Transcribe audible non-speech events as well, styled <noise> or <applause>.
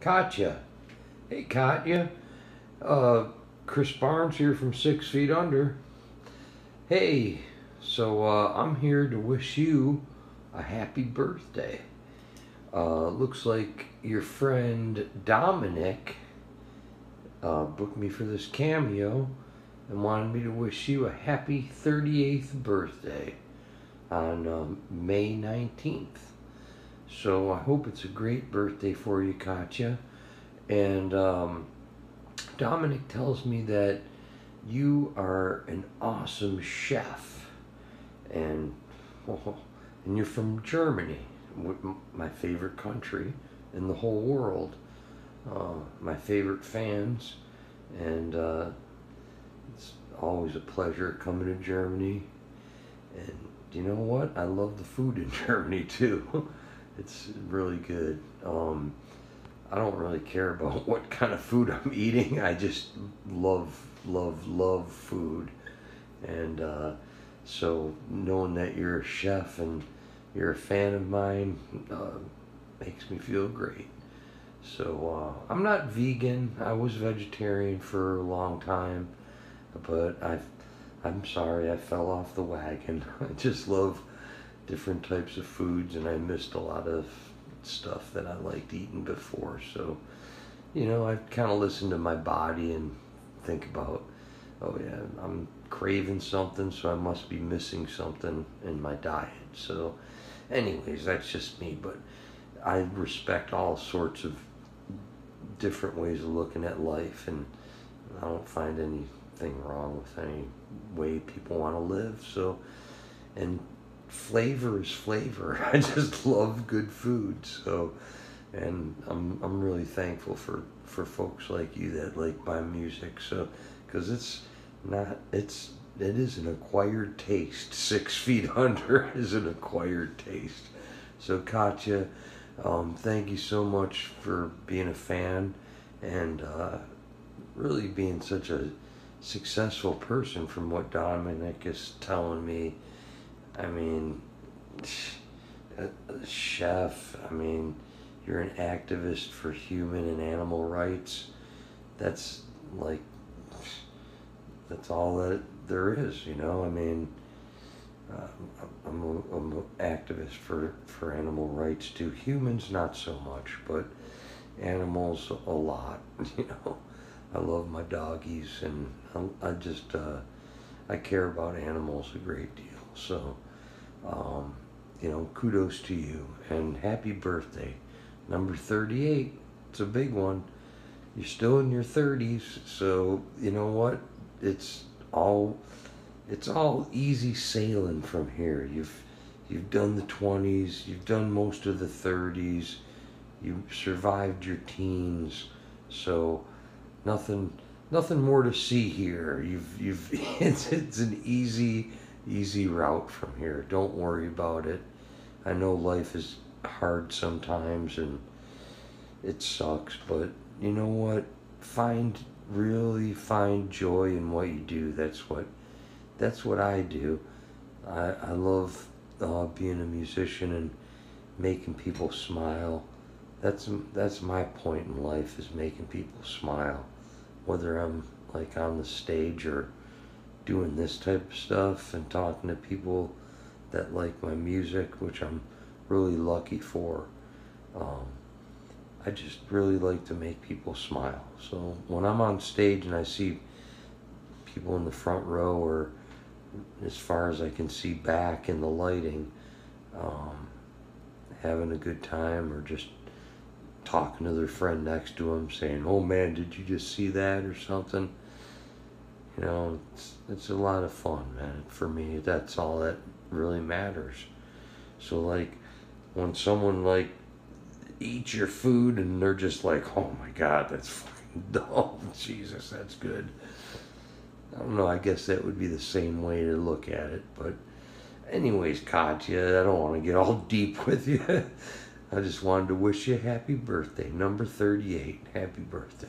Katya. Hey, Katya. Uh, Chris Barnes here from Six Feet Under. Hey, so uh, I'm here to wish you a happy birthday. Uh, looks like your friend Dominic uh, booked me for this cameo and wanted me to wish you a happy 38th birthday on um, May 19th. So I hope it's a great birthday for you, Katya. And um, Dominic tells me that you are an awesome chef, and <laughs> and you're from Germany, my favorite country in the whole world. Uh, my favorite fans, and uh, it's always a pleasure coming to Germany. And do you know what? I love the food in <laughs> Germany too. It's really good. Um, I don't really care about <laughs> what kind of food I'm eating. I just love, love, love food. And uh, so knowing that you're a chef and you're a fan of mine uh, makes me feel great. So uh, I'm not vegan. I was vegetarian for a long time, but i I'm sorry I fell off the wagon. <laughs> I just love different types of foods, and I missed a lot of stuff that I liked eating before. So, you know, I kind of listen to my body and think about, oh yeah, I'm craving something, so I must be missing something in my diet. So, anyways, that's just me. But I respect all sorts of different ways of looking at life, and I don't find anything wrong with any way people want to live. So, and flavor is flavor. <laughs> I just love good food. So, and I'm I'm really thankful for for folks like you that like my music. So, because it's not it's it is an acquired taste. <laughs> Six feet under is an acquired taste. So, Katya, um, thank you so much for being a fan and uh, really being such a successful person from what Dominic is telling me I mean, a, chef, I mean, you're an activist for human and animal rights. That's like, that's all that there is, you know? I mean, uh, I'm an activist for, for animal rights too. Humans, not so much, but animals a lot, <laughs> you know? I love my doggies and I, I just, uh, I care about animals a great deal. So, um, you know, kudos to you and happy birthday. Number 38, it's a big one. You're still in your 30s, so you know what? It's all it's all easy sailing from here. You've you've done the 20s, you've done most of the 30s, you survived your teens, so nothing nothing more to see here. You've you've <laughs> it's it's an easy easy route from here. Don't worry about it. I know life is hard sometimes and it sucks, but you know what? Find really find joy in what you do. That's what that's what I do. I I love uh, being a musician and making people smile. That's that's my point in life is making people smile, whether I'm like on the stage or doing this type of stuff and talking to people that like my music, which I'm really lucky for. Um, I just really like to make people smile. So when I'm on stage and I see people in the front row or as far as I can see back in the lighting, um, having a good time or just talking to their friend next to them saying, oh man, did you just see that or something? You know, it's, it's a lot of fun, man. For me, that's all that really matters. So, like, when someone, like, eats your food and they're just like, oh my god, that's fucking <laughs> dumb. Jesus, that's good. I don't know, I guess that would be the same way to look at it. But, anyways, Katya, I don't want to get all <laughs> deep with you. I just wanted to wish you a happy birthday, number 38. Happy birthday.